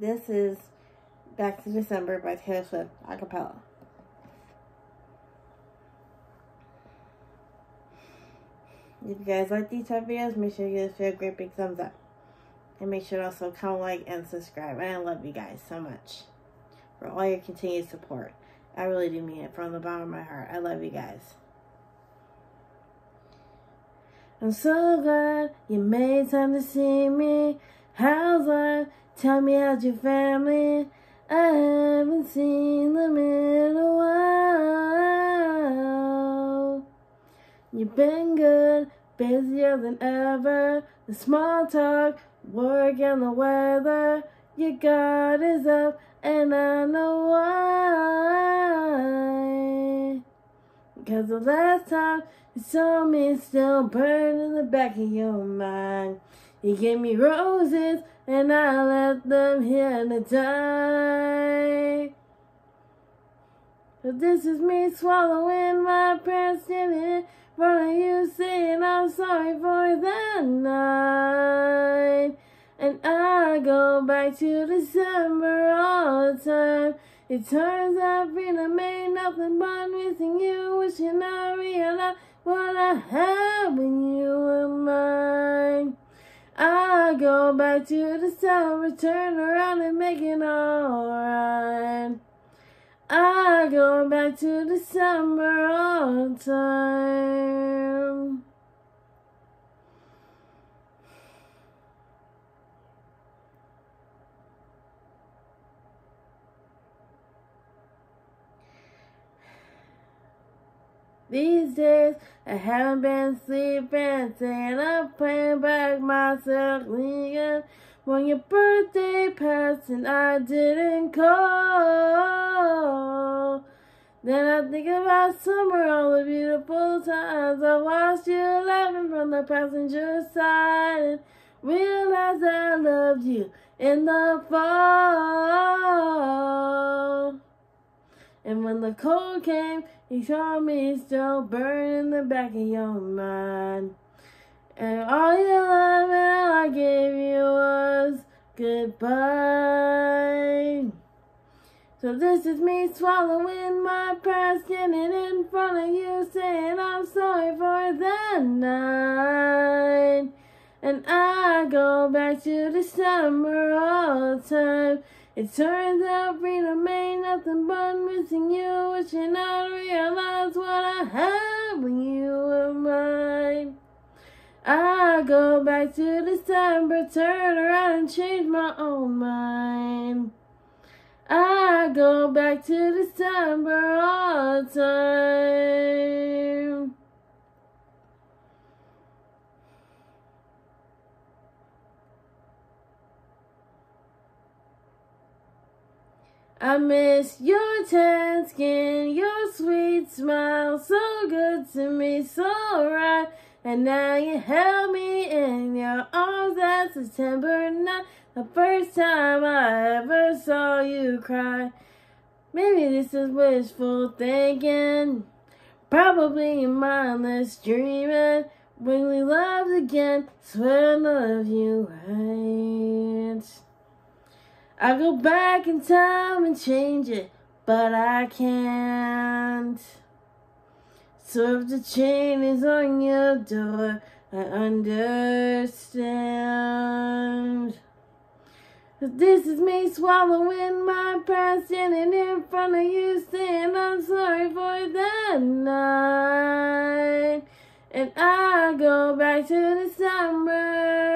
This is Back to December by Taylor Swift, a cappella. If you guys like these type of videos, make sure you give this video a great big thumbs up. And make sure to also comment, like, and subscribe. And I love you guys so much for all your continued support. I really do mean it from the bottom of my heart. I love you guys. I'm so glad you made time to see me. How's life? Tell me how's your family? I haven't seen them in a while. You've been good, busier than ever. The small talk, work and the weather. Your guard is up, and I know why. Cause the last time you saw me still burn in the back of your mind. You gave me roses and I left them here to die. But this is me swallowing my prayers in front of you saying I'm sorry for that night. And I go back to December all the time. It turns out freedom ain't nothing but missing you, wishing I realized what I had when you were mine. I go back to the summer, turn around and make it alright. I go back to December all the time. These days, I haven't been sleeping, saying I'm playing back myself again. When your birthday passed and I didn't call. Then I think about summer, all the beautiful times I watched you laughing from the passenger side and realized I loved you in the fall. And when the cold came, you saw me still burn in the back of your mind. And all your love all I gave you was goodbye. So this is me swallowing my pride, standing in front of you, saying I'm sorry for the night. And I go back to December all the time. It turns out freedom ain't nothing but missing you, wishing I'd realized what I had when you were mine. I go back to December, turn around and change my own mind. I go back to December all the time. I miss your tan skin, your sweet smile, so good to me, so right. And now you held me in your arms that September night, the first time I ever saw you cry. Maybe this is wishful thinking, probably mindless dreaming. When we loved again, swear I love you right. I go back in time and change it, but I can't. So if the chain is on your door, I understand. This is me swallowing my pride, standing in front of you, saying I'm sorry for that night. And I go back to December.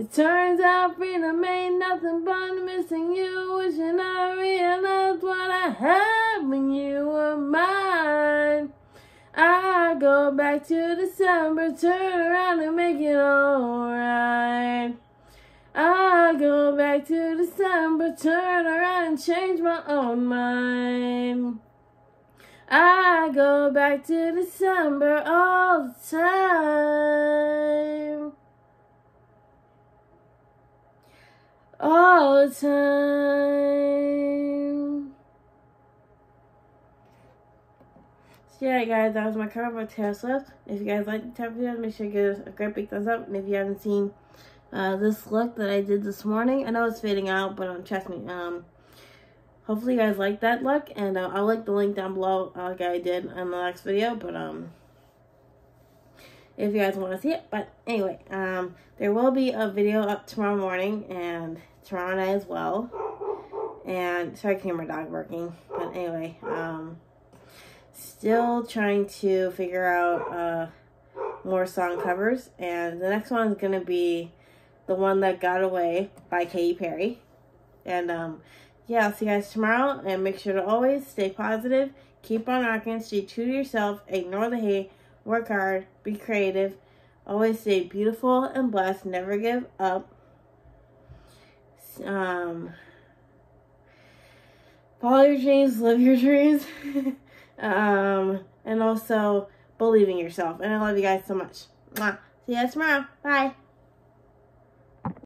It turns out freedom ain't nothing but missing you, wishing I realized what I had when you were mine. I go back to December, turn around and make it alright. I go back to December, turn around and change my own mind. I go back to December all the time. All the time. So yeah, guys, that was my cover of Swift. If you guys like the type of videos, make sure you give us a great big thumbs up. And if you haven't seen uh, this look that I did this morning. I know it's fading out, but um, trust me. Um, hopefully you guys like that look, and uh, I'll link the link down below uh, like I did in the next video. But um, if you guys want to see it. But anyway, um, there will be a video up tomorrow morning and tomorrow night as well. And sorry, camera dog working. But anyway, um, still trying to figure out uh, more song covers. And the next one is going to be the one that got away by Katy Perry. And um, yeah, I'll see you guys tomorrow. And make sure to always stay positive, keep on rocking, stay true to yourself, ignore the hate, work hard, be creative, always stay beautiful and blessed, never give up. Um, follow your dreams, live your dreams, um, and also believe in yourself. And I love you guys so much. Mwah. See you guys tomorrow. Bye.